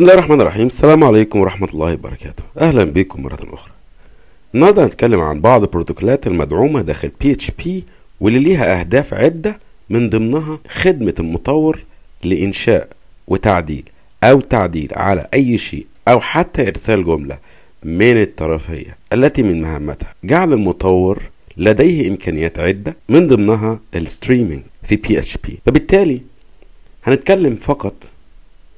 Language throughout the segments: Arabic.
بسم الله الرحمن الرحيم. السلام عليكم ورحمة الله وبركاته. أهلا بكم مرة أخرى. النهاردة هنتكلم عن بعض البروتوكولات المدعومة داخل PHP واللي ليها أهداف عدة من ضمنها خدمة المطور لإنشاء وتعديل أو تعديل على أي شيء أو حتى إرسال جملة من الطرفية التي من مهمتها. جعل المطور لديه إمكانيات عدة من ضمنها الستريمينج في PHP فبالتالي هنتكلم فقط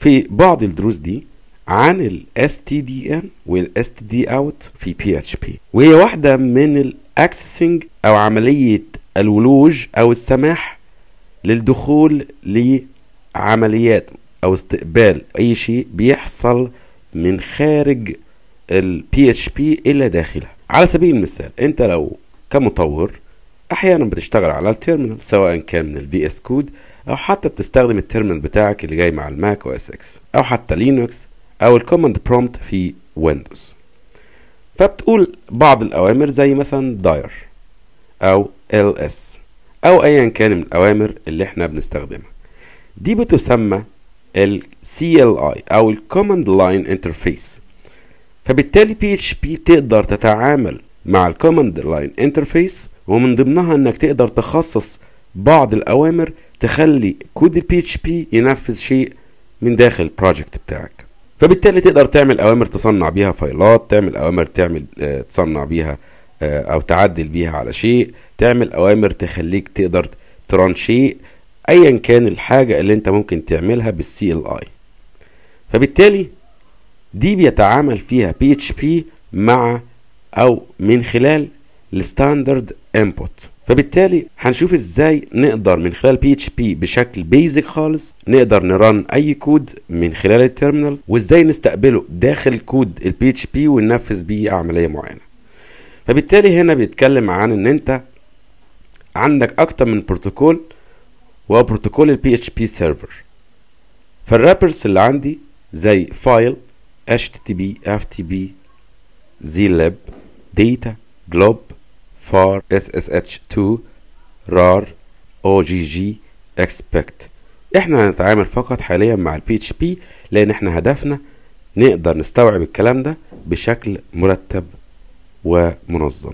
في بعض الدروس دي عن ال STDN وال STDOut في PHP وهي واحدة من الاكسسنج أو عملية الولوج أو السماح للدخول لعمليات أو استقبال أي شيء بيحصل من خارج ال PHP إلى داخلها. على سبيل المثال أنت لو كمطور أحيانا بتشتغل على ال terminal سواء كان من ال VS Code أو حتى بتستخدم ال terminal بتاعك اللي جاي مع ال Mac OS X أو حتى Linux أو ال command prompt في Windows فبتقول بعض الأوامر زي مثلا dir أو ls أو ايا كان من الأوامر اللي إحنا بنستخدمها. دي بتسمى ال CLI أو ال Command Line Interface. فبالتالي PHP تقدر تتعامل مع ال Command Line Interface ومن ضمنها إنك تقدر تخصص بعض الأوامر تخلي كود ال PHP ينفذ شيء من داخل ال project بتاعك. فبالتالي تقدر تعمل أوامر تصنع بيها فايلات تعمل أوامر تعمل آه تصنع بيها آه أو تعدل بيها على شيء تعمل أوامر تخليك تقدر ت run شيء ايا كان الحاجة اللي أنت ممكن تعملها بال CLI فبالتالي دي بيتعامل فيها PHP مع أو من خلال ال standard input. فبالتالي هنشوف إزاي نقدر من خلال PHP بشكل basic خالص نقدر ن run أي كود من خلال ال terminal وازاي نستقبله داخل code ال PHP وننفذ بيه عملية معينة. فبالتالي هنا بيتكلم عن إن أنت عندك أكتر من بروتوكول وهو بروتوكول ال PHP server فال wrappers اللي عندي زي file HTTP FTP zlib data glob phar ssh2 rar ogg expect. إحنا هنتعامل فقط حاليا مع ال PHP لأن إحنا هدفنا نقدر نستوعب الكلام ده بشكل مرتب ومنظم.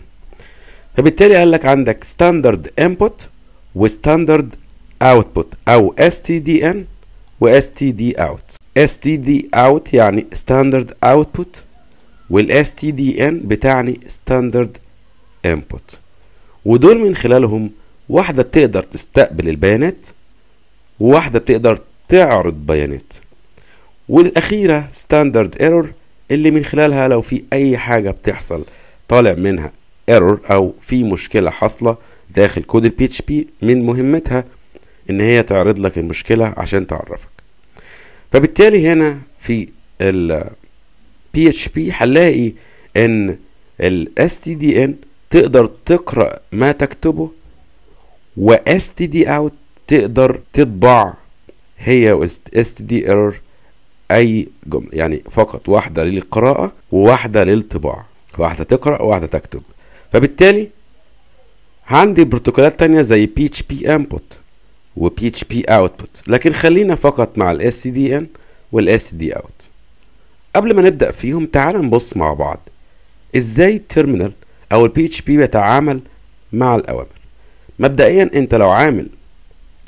فبالتالي قال لك عندك standard input و standard output أو stdin و stdout stdout يعني standard output وال stdin بتعني standard input. ودول من خلالهم واحدة بتقدر تستقبل البيانات وواحدة بتقدر تعرض بيانات. والأخيرة standard error اللي من خلالها لو في أي حاجة بتحصل طالع منها error أو في مشكلة حاصلة داخل code PHP من مهمتها إن هي تعرض لك المشكلة عشان تعرفك. فبالتالي هنا في ال PHP هنلاقي إن ال stdin تقدر تقرأ ما تكتبه و std out تقدر تطبع هي و std error أي جملة يعني فقط واحدة للقراءة وواحدة للطباعة واحدة تقرأ وواحدة تكتب. فبالتالي عندي بروتوكولات تانية زي PHP input و PHP output. لكن خلينا فقط مع ال stdin وال std out. قبل ما نبدأ فيهم تعال نبص مع بعض. إزاي ال terminal أو ال PHP بيتعامل مع الأوامر. مبدئيا أنت لو عامل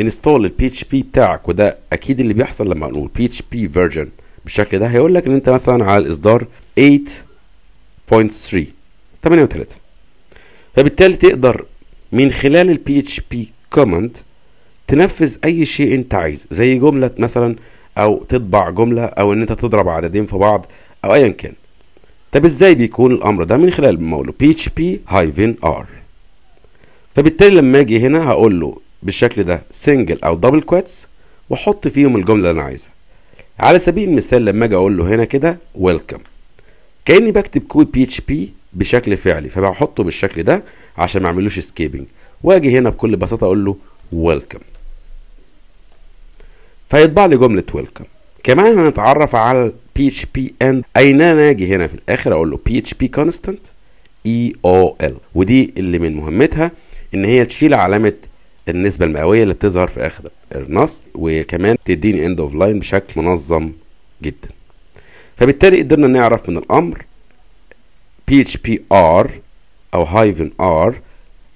install ال PHP بتاعك وده أكيد اللي بيحصل لما نقول PHP version بالشكل ده هيقول لك إن أنت مثلا على الاصدار 8.3 8 فبالتالي تقدر من خلال ال PHP command تنفذ أي شيء أنت عايزه زي جملة مثلا أو تطبع جملة أو إن أنت تضرب عددين في بعض أو ايا كان. طب إزاي بيكون الأمر ده؟ من خلال له php hyphen r. فبالتالي لما أجي هنا هقول له بالشكل ده سنجل أو دبل كويتس وأحط فيهم الجملة اللي أنا عايزها. على سبيل المثال لما أجي أقول له هنا كده ويلكم كأني بكتب كود php بشكل فعلي فبحطه بالشكل ده عشان ما أعملوش سكيبنج وأجي هنا بكل بساطة أقول له ويلكم فيطبع لي جملة ويلكم كمان هنتعرف على PHP end أين ناجي هنا في الآخر؟ أقول له PHP constant EOL ودي اللي من مهمتها إن هي تشيل علامة النسبة المئوية اللي بتظهر في آخر النص وكمان تديني end of line بشكل منظم جدا. فبالتالي قدرنا نعرف من الأمر PHP R أو هايفن R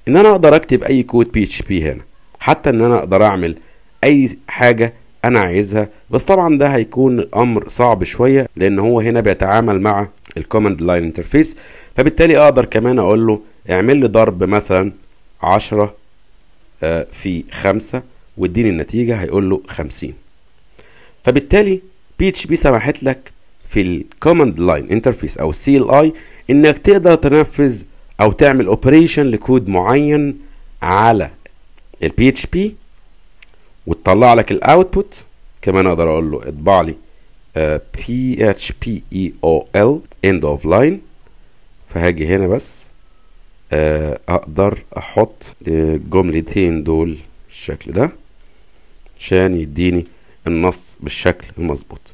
إن أنا أقدر أكتب أي كود PHP هنا. حتى إن أنا أقدر أعمل أي حاجة أنا عايزها بس طبعا ده هيكون الامر صعب شوية لأن هو هنا بيتعامل مع ال command line interface فبالتالي أقدر كمان أقول له اعمل لي ضرب مثلا عشرة في خمسة واديني النتيجة هيقول له خمسين. فبالتالي PHP سمحت لك في ال command line interface أو ال CLI إنك تقدر تنفذ أو تعمل operation ل code معين على ال PHP وتطلع لك ال output كمان أقدر أقول له اطبع لي بي اتش بي اي أو ال اند اوف لاين فهاجي هنا بس أقدر أحط الجملتين دول بالشكل ده عشان يديني النص بالشكل المظبوط.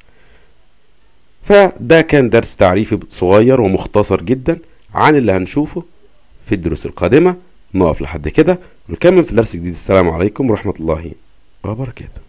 فده كان درس تعريفي صغير ومختصر جدا عن اللي هنشوفه في الدروس القادمة. نقف لحد كده ونكمل في درس جديد. السلام عليكم ورحمة الله. وبركاته.